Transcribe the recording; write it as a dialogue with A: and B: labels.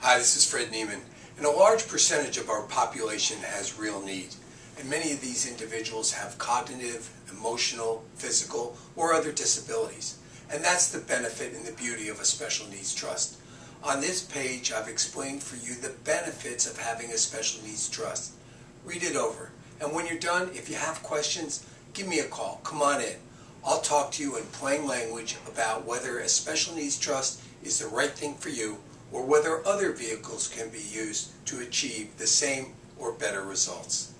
A: Hi, this is Fred Niemann. And a large percentage of our population has real needs, And many of these individuals have cognitive, emotional, physical, or other disabilities. And that's the benefit and the beauty of a special needs trust. On this page, I've explained for you the benefits of having a special needs trust. Read it over. And when you're done, if you have questions, give me a call. Come on in. I'll talk to you in plain language about whether a special needs trust is the right thing for you or whether other vehicles can be used to achieve the same or better results.